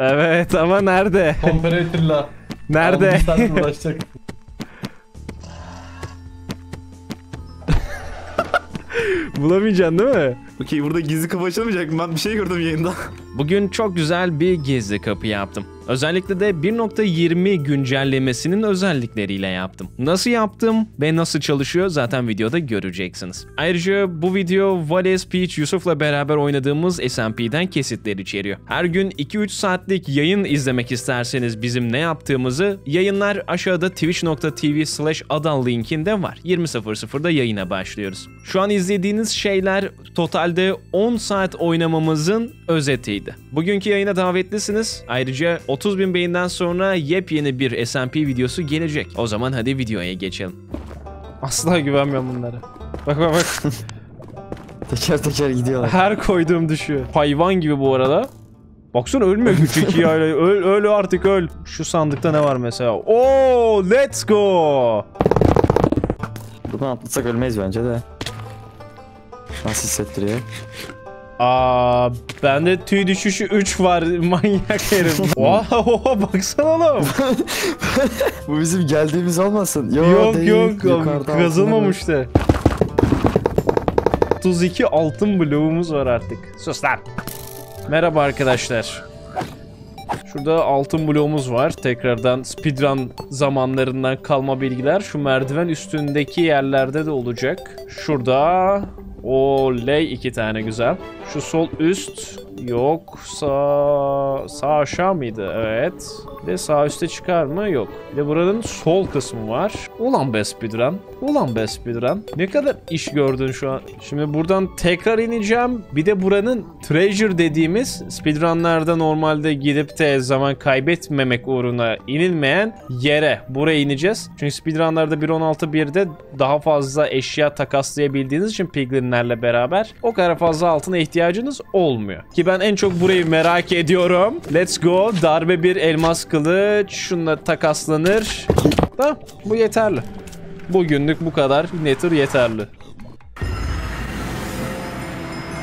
Evet ama nerede? Comparator'la. Nerede? Ama bir saat uğraşacak. Bulamayacaksın değil mi? Okey burada gizli kapı açılmayacak mı? Ben bir şey gördüm yayında. Bugün çok güzel bir gizli kapı yaptım. Özellikle de 1.20 güncellemesinin özellikleriyle yaptım. Nasıl yaptım ve nasıl çalışıyor zaten videoda göreceksiniz. Ayrıca bu video Vales Peach Yusuf'la beraber oynadığımız SMP'den kesitler içeriyor. Her gün 2-3 saatlik yayın izlemek isterseniz bizim ne yaptığımızı yayınlar aşağıda twitch.tv slash adan linkinde var. 20.00'da yayına başlıyoruz. Şu an izlediğiniz şeyler totalde 10 saat oynamamızın özetiydi. Bugünkü yayına davetlisiniz. Ayrıca 30 bin beyinden sonra yepyeni bir SMP videosu gelecek. O zaman hadi videoya geçelim. Asla güvenmiyorum bunlara. Bak bak bak. Teker teker gidiyorlar. Her koyduğum düşüyor. Hayvan gibi bu arada. Baksana ölmüyor küçük ya. Öl, öl artık öl. Şu sandıkta ne var mesela? Oo, let's go. Buradan atlasak ölmeyiz bence de. Nasıl hissettiriyor? Aa, bende tüy düşüşü 3 var. Manyak herif. Oha, oha, baksana oğlum. Bu bizim geldiğimiz olmasın. Yo, yok değil. yok Yukarıda kazılmamış da. 32 altın bloğumuz var artık. Sus lan. Merhaba arkadaşlar. Şurada altın bloğumuz var. Tekrardan speedrun zamanlarından kalma bilgiler. Şu merdiven üstündeki yerlerde de olacak. Şurada Oley iki tane güzel. Şu sol üst yok. Sağ, sağ aşağı mıydı? Evet. Bir de sağ üstte çıkar mı? Yok. Bir de buranın sol kısmı var. Ulan be speedrun. Ulan be speedrun. Ne kadar iş gördün şu an. Şimdi buradan tekrar ineceğim. Bir de buranın treasure dediğimiz speedrunlarda normalde gidip de zaman kaybetmemek uğruna inilmeyen yere buraya ineceğiz. Çünkü speedrunlarda 1.16.1'de daha fazla eşya takaslayabildiğiniz için piglinlerle beraber o kadar fazla altına ihtiyacınız olmuyor. Ki ben en çok burayı merak ediyorum. Let's go. Darbe bir elmas kılıç. Şununla takaslanır. Tamam. Bu yeterli. Bugünlük bu kadar. Nether yeterli.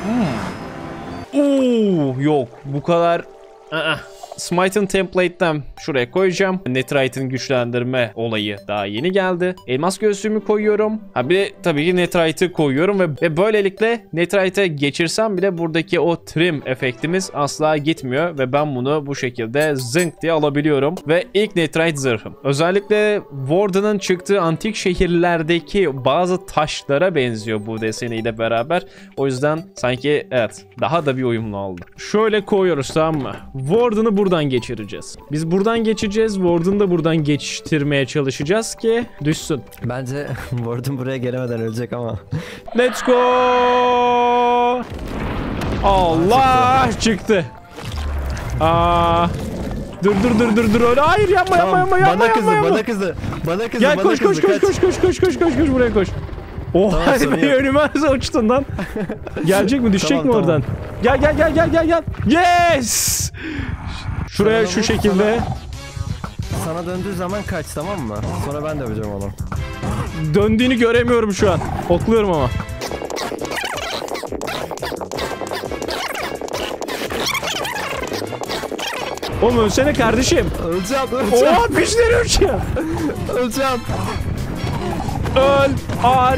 Hmm. Oo, yok. Bu kadar. Aa. Smite'ın template'ten şuraya koyacağım. Netrite'ın güçlendirme olayı daha yeni geldi. Elmas göğsümü koyuyorum. Ha bir de tabii ki Netrite'ı koyuyorum ve, ve böylelikle Netrite'e geçirsem bile buradaki o trim efektimiz asla gitmiyor ve ben bunu bu şekilde zınk diye alabiliyorum. Ve ilk Netrite zırhım. Özellikle Warden'ın çıktığı antik şehirlerdeki bazı taşlara benziyor bu deseniyle beraber. O yüzden sanki evet daha da bir uyumlu oldu. Şöyle koyuyoruz tamam mı? Warden'ı buradan geçireceğiz. Biz buradan geçeceğiz. Warden'ı da buradan geçiştirmeye çalışacağız ki düşsün. Bence Warden buraya gelemeden ölecek ama. Let's go! Allah çıktı. Aa. Dur dur dur dur dur öyle. Hayır yapma yapma yapma yapma bana yapma. kızdı, yapma. bana kızdı. Bana kızdı, Gel bana koş koş kızdı. koş kaç. koş koş koş koş koş koş buraya koş. Oha Tamam, yok. önüme uçtun lan? Gelecek mi düşecek Tamam, mi tamam. oradan? Gel gel gel gel gel gel. Yes! Şuraya Sana şu şekilde Sana döndüğü zaman kaç tamam mı? Sonra ben döveceğim onu. döndüğünü göremiyorum şu an. Okluyorum ama. Oğlum ölsene kardeşim. Öleceğim, öleceğim, Oha pişleri uçuyor. öleceğim. Öl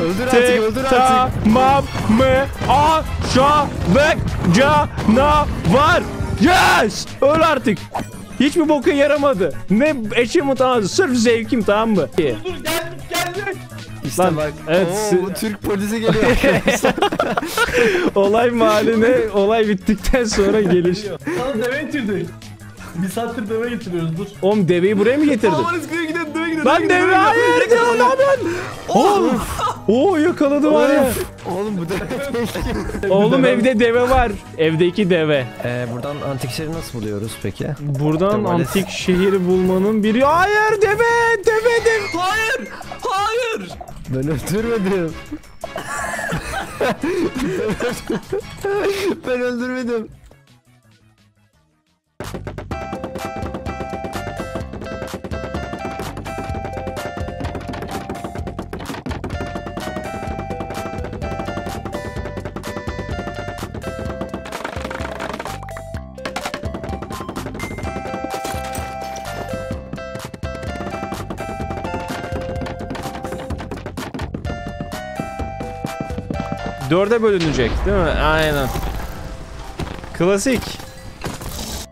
Öldür artık, öldür artık artık. tamam mı aşağılık canavar. Yes! Öl artık. Hiçbir boka yaramadı. Ne achievement almadı. Sırf zevkim tamam mı? Dur geldim geldim. İşte Lan, bak. evet, Oo, Türk polisi geliyor olay mahalline olay bittikten sonra geliş. Sana deve getirdik. Bir saattir deve getiriyoruz dur. Oğlum deveyi buraya mı getirdin? Aman eskiden gidelim döve gidelim. Lan deve hayır deve ne yapıyorsun? Oğlum. Oo yakaladı var ya. Oğlum bu da Oğlum evde deve var. Evdeki deve. Ee, buradan antik şehri nasıl buluyoruz peki? Buradan Devales. antik şehri bulmanın bir... Hayır deve deve deve. Hayır. Hayır. Ben öldürmedim. ben öldürmedim. Dörde bölünecek değil mi? Aynen. Klasik.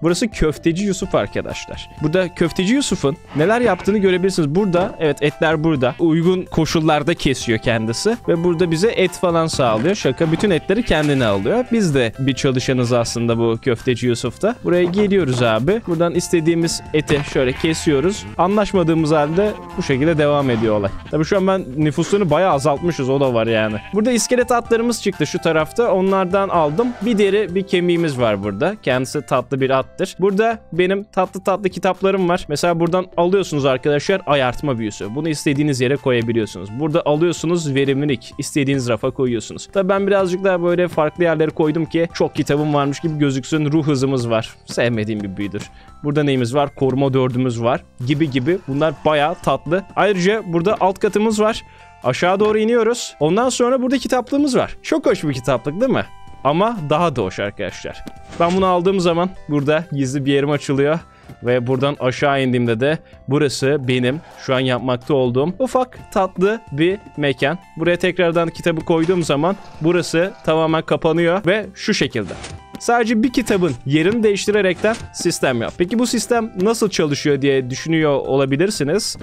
Burası Köfteci Yusuf arkadaşlar. Burada Köfteci Yusuf'un neler yaptığını görebilirsiniz. Burada evet etler burada. Uygun koşullarda kesiyor kendisi. Ve burada bize et falan sağlıyor. Şaka bütün etleri kendine alıyor. Biz de bir çalışanız aslında bu Köfteci Yusuf'ta. Buraya geliyoruz abi. Buradan istediğimiz eti şöyle kesiyoruz. Anlaşmadığımız halde bu şekilde devam ediyor olay. Tabii şu an ben nüfusunu bayağı azaltmışız o da var yani. Burada iskelet atlarımız çıktı şu tarafta. Onlardan aldım. Bir deri bir kemiğimiz var burada. Kendisi tatlı bir attır. Burada benim tatlı tatlı kitaplarım var. Mesela buradan alıyorsunuz arkadaşlar ayartma büyüsü. Bunu istediğiniz yere koyabiliyorsunuz. Burada alıyorsunuz verimlilik. istediğiniz rafa koyuyorsunuz. Tabii ben birazcık daha böyle farklı yerlere koydum ki çok kitabım varmış gibi gözüksün. Ruh hızımız var. Sevmediğim bir büyüdür. Burada neyimiz var? Koruma dördümüz var. Gibi gibi. Bunlar bayağı tatlı. Ayrıca burada alt katımız var. Aşağı doğru iniyoruz. Ondan sonra burada kitaplığımız var. Çok hoş bir kitaplık değil mi? Ama daha da hoş arkadaşlar. Ben bunu aldığım zaman burada gizli bir yerim açılıyor. Ve buradan aşağı indiğimde de burası benim şu an yapmakta olduğum ufak tatlı bir mekan. Buraya tekrardan kitabı koyduğum zaman burası tamamen kapanıyor ve şu şekilde. Sadece bir kitabın yerini değiştirerekten sistem yap. Peki bu sistem nasıl çalışıyor diye düşünüyor olabilirsiniz.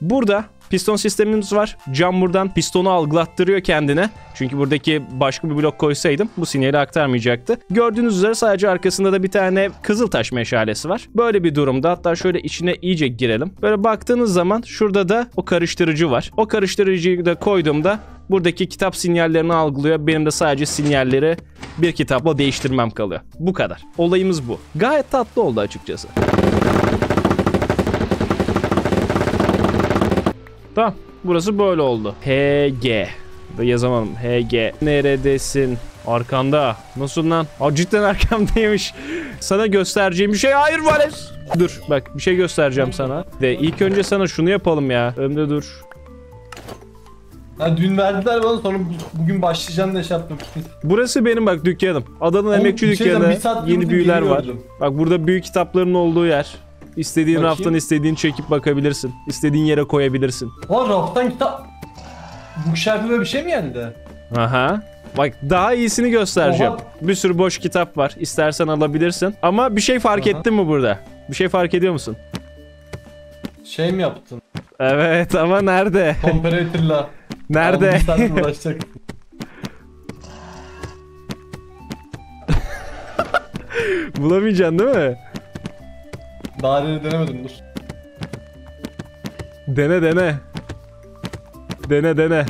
Burada piston sistemimiz var. Cam buradan pistonu algılattırıyor kendine. Çünkü buradaki başka bir blok koysaydım bu sinyali aktarmayacaktı. Gördüğünüz üzere sadece arkasında da bir tane kızıltaş meşalesi var. Böyle bir durumda hatta şöyle içine iyice girelim. Böyle baktığınız zaman şurada da o karıştırıcı var. O karıştırıcıyı da koyduğumda buradaki kitap sinyallerini algılıyor. Benim de sadece sinyalleri bir kitapla değiştirmem kalıyor. Bu kadar. Olayımız bu. Gayet tatlı oldu açıkçası. Tamam. Burası böyle oldu. HG. Da yazamadım. HG. Neredesin? Arkanda. Nasıl lan? Aa, cidden arkamdaymış. Sana göstereceğim bir şey. Hayır Vales. Dur bak bir şey göstereceğim sana. De ilk önce sana şunu yapalım ya. Önde dur. Ha, dün verdiler bana sonra bu- bugün başlayacağım diye şey yaptım. Burası benim bak dükkanım. Adanın Oğlum, emekçi bir şey diyeceğim, dükkanı. bir saat Yeni büyüler var. Bak burada büyük kitapların olduğu yer. İstediğin Bakayım. raftan istediğin çekip bakabilirsin. İstediğin yere koyabilirsin. Aa raftan kitap... Bookshelf'e böyle bir şey mi geldi? Aha. Bak daha iyisini göstereceğim. Oha. Bir sürü boş kitap var. İstersen alabilirsin. Ama bir şey fark Aha. ettin mi burada? Bir şey fark ediyor musun? Şey mi yaptın? Evet ama nerede? Comparator'la. Nerede? Saat uğraşacak. Bulamayacaksın değil mi? Daha denemedim dur. Dene dene. Dene dene.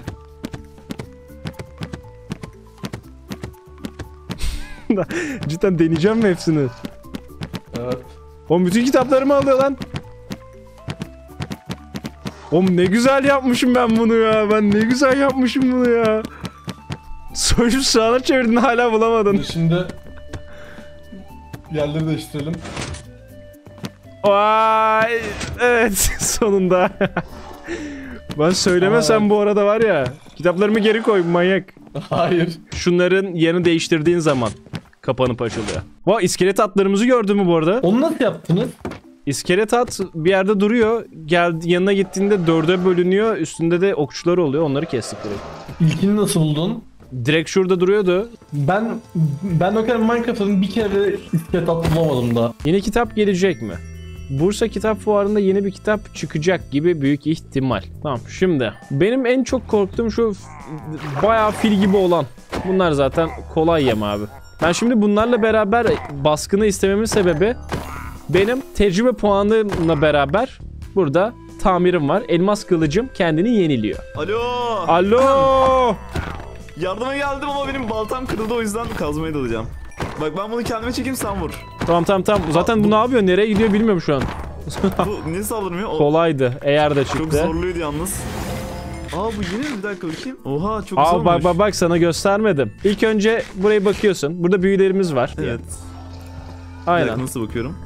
Cidden deneyeceğim mi hepsini? Evet. Oğlum bütün kitaplarımı alıyor lan. Oğlum ne güzel yapmışım ben bunu ya. Ben ne güzel yapmışım bunu ya. Soyup sağına çevirdin hala bulamadın. Şimdi yerleri değiştirelim. Vay. Evet sonunda. ben söylemesem bu arada var ya. Kitaplarımı geri koy manyak. Hayır. Şunların yerini değiştirdiğin zaman kapanıp açılıyor. Vay iskelet atlarımızı gördün mü bu arada? Onu nasıl yaptınız? İskelet at bir yerde duruyor. Gel yanına gittiğinde dörde bölünüyor. Üstünde de okçular oluyor. Onları kestik direkt. İlkini nasıl buldun? Direkt şurada duruyordu. Ben ben o kadar Minecraft'ın bir kere de iskelet at bulamadım da. Yeni kitap gelecek mi? Bursa Kitap Fuarı'nda yeni bir kitap çıkacak gibi büyük ihtimal. Tamam şimdi benim en çok korktuğum şu bayağı fil gibi olan. Bunlar zaten kolay yem abi. Ben şimdi bunlarla beraber baskını istememin sebebi benim tecrübe puanımla beraber burada tamirim var. Elmas kılıcım kendini yeniliyor. Alo. Alo! Yardıma geldim ama benim baltam kırıldı o yüzden kazmaya dalacağım. Bak ben bunu kendime çekeyim sen vur. tamam tamam tamam. Zaten bu ne yapıyor? Nereye gidiyor bilmiyorum şu an. Bu niye saldırmıyor? O Kolaydı. Eğer de çok çıktı. zorluydu yalnız. Aa bu yeni mi? Bir dakika bakayım. Oha çok Aa zormuş. bak bak bak sana göstermedim. İlk önce buraya bakıyorsun. Burada büyülerimiz var. Evet. Aynen. dakika, nasıl bakıyorum?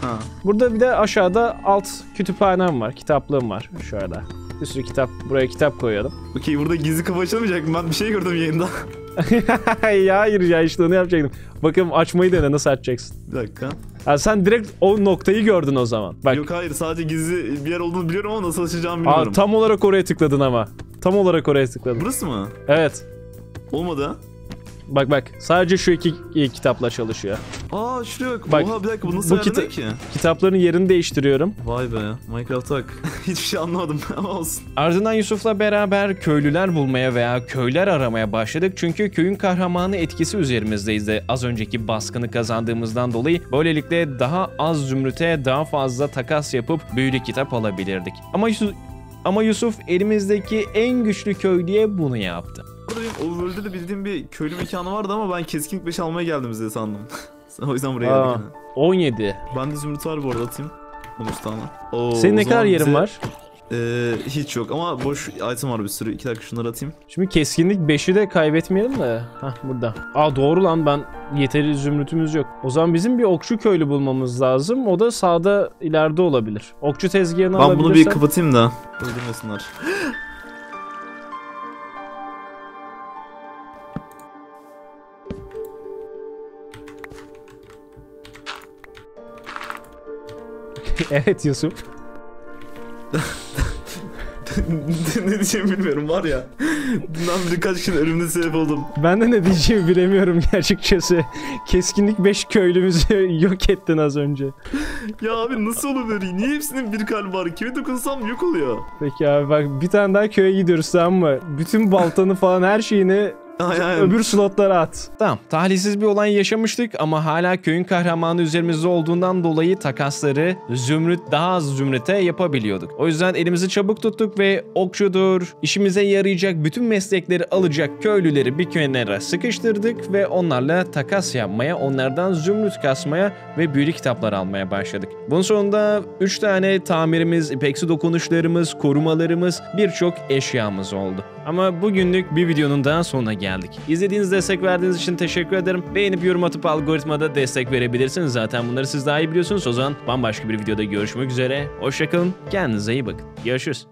Ha. Burada bir de aşağıda alt kütüphanem var. Kitaplığım var. Şöyle. Bir sürü kitap. Buraya kitap koyalım. Okey burada gizli kapı açılmayacak mı? Ben bir şey gördüm yayında. ya hayır ya işte onu yapacaktım. Bakalım açmayı dene nasıl açacaksın. bir dakika. Ha, sen direkt o noktayı gördün o zaman. Bak. Yok hayır sadece gizli bir yer olduğunu biliyorum ama nasıl açacağımı Aa, bilmiyorum. tam olarak oraya tıkladın ama. Tam olarak oraya tıkladın. Burası mı? Evet. Olmadı ha. Bak bak sadece şu iki, kitapla çalışıyor. Aa şuraya bak. Bak, Oha bir dakika bu nasıl bu kita- ki? Kitapların yerini değiştiriyorum. Vay be Minecraft'a bak. Hiçbir şey anlamadım ama olsun. Ardından Yusuf'la beraber köylüler bulmaya veya köyler aramaya başladık. Çünkü köyün kahramanı etkisi üzerimizdeyiz de az önceki baskını kazandığımızdan dolayı böylelikle daha az zümrüte daha fazla takas yapıp büyülü kitap alabilirdik. Ama Yusuf, ama Yusuf elimizdeki en güçlü köylüye bunu yaptı. Overworld'de de bildiğim bir köylü mekanı vardı ama ben keskinlik 5 almaya geldim size sandım. o yüzden buraya Aa. geldik. yine. 17. Bende zümrüt var bu arada atayım. 13 tane. Oo, Senin ne kadar yerin bize- var? Ee, hiç yok ama boş item var bir sürü. 2 dakika şunları atayım. Şimdi keskinlik 5'i de kaybetmeyelim de. Hah burada. Aa doğru lan ben yeteri zümrütümüz yok. O zaman bizim bir okçu köylü bulmamız lazım. O da sağda ileride olabilir. Okçu tezgahını Ben bunu bir alabilirsen- kapatayım da. Öldürmesinler. evet Yusuf. ne diyeceğimi bilmiyorum var ya. Dünden beri kaç kere ölümüne sebep oldum. Ben de ne diyeceğimi bilemiyorum açıkçası. Keskinlik 5 köylümüzü yok ettin az önce. Ya abi nasıl olabilir? Niye hepsinin bir kalbi var? Kime dokunsam yok oluyor. Peki abi bak bir tane daha köye gidiyoruz tamam mı? Bütün baltanı falan her şeyini Ay ay. öbür slotlara at. Tamam talihsiz bir olay yaşamıştık ama hala köyün kahramanı üzerimizde olduğundan dolayı takasları zümrüt daha az zümrüte yapabiliyorduk. O yüzden elimizi çabuk tuttuk ve okçudur, işimize yarayacak bütün meslekleri alacak köylüleri bir kenara sıkıştırdık ve onlarla takas yapmaya, onlardan zümrüt kasmaya ve büyülü kitaplar almaya başladık. Bunun sonunda 3 tane tamirimiz, ipeksi dokunuşlarımız, korumalarımız, birçok eşyamız oldu. Ama bugünlük bir videonun daha sonuna geldik. İzlediğiniz, destek verdiğiniz için teşekkür ederim. Beğenip yorum atıp algoritmada destek verebilirsiniz. Zaten bunları siz daha iyi biliyorsunuz. O zaman bambaşka bir videoda görüşmek üzere. Hoşçakalın. Kendinize iyi bakın. Görüşürüz.